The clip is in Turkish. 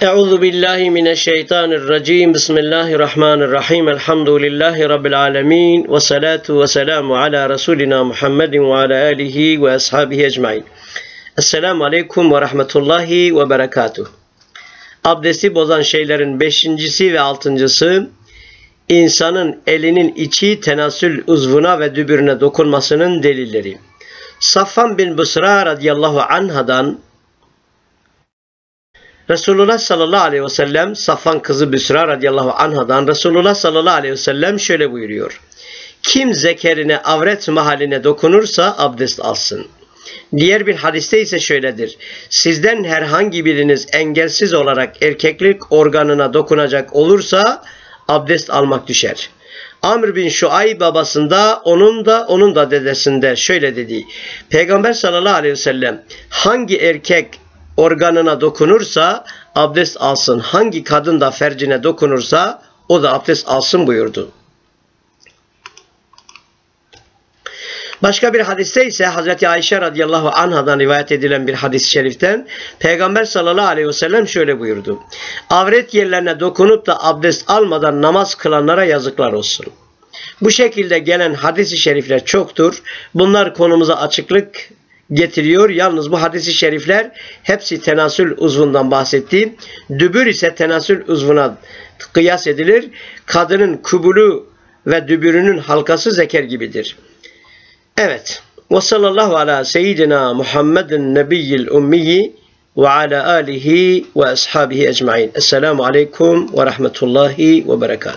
Euzu billahi mineşşeytanirracim. Bismillahirrahmanirrahim. Elhamdülillahi rabbil alamin ve salatu ve selamu ala resulina Muhammedin ve ala alihi ve ashabihi ecmaîn. Esselamu aleyküm ve rahmetullahi ve berekatuh. Abdesti bozan şeylerin beşincisi ve altıncısı insanın elinin içi tenasül uzvuna ve dübürüne dokunmasının delilleri. Safvan bin Bısra radıyallahu anhadan Resulullah sallallahu aleyhi ve sellem Safvan kızı Büsra radıyallahu anhadan Resulullah sallallahu aleyhi ve sellem şöyle buyuruyor. Kim zekerine avret mahaline dokunursa abdest alsın. Diğer bir hadiste ise şöyledir. Sizden herhangi biriniz engelsiz olarak erkeklik organına dokunacak olursa abdest almak düşer. Amr bin Şuay babasında onun da onun da dedesinde şöyle dedi. Peygamber sallallahu aleyhi ve sellem hangi erkek organına dokunursa abdest alsın. Hangi kadın da fercine dokunursa o da abdest alsın buyurdu. Başka bir hadiste ise Hazreti Ayşe radıyallahu anhadan rivayet edilen bir hadis-i şeriften Peygamber sallallahu aleyhi ve sellem şöyle buyurdu. Avret yerlerine dokunup da abdest almadan namaz kılanlara yazıklar olsun. Bu şekilde gelen hadis-i şerifler çoktur. Bunlar konumuza açıklık getiriyor. Yalnız bu hadisi şerifler hepsi tenasül uzvundan bahsetti. Dübür ise tenasül uzvuna kıyas edilir. Kadının kubulu ve dübürünün halkası zeker gibidir. Evet. Ve sallallahu ala seyyidina Muhammedin nebiyyil ummiyi ve ala alihi ve ashabihi ecmain. Esselamu aleyküm ve rahmetullahi ve berekatuhu.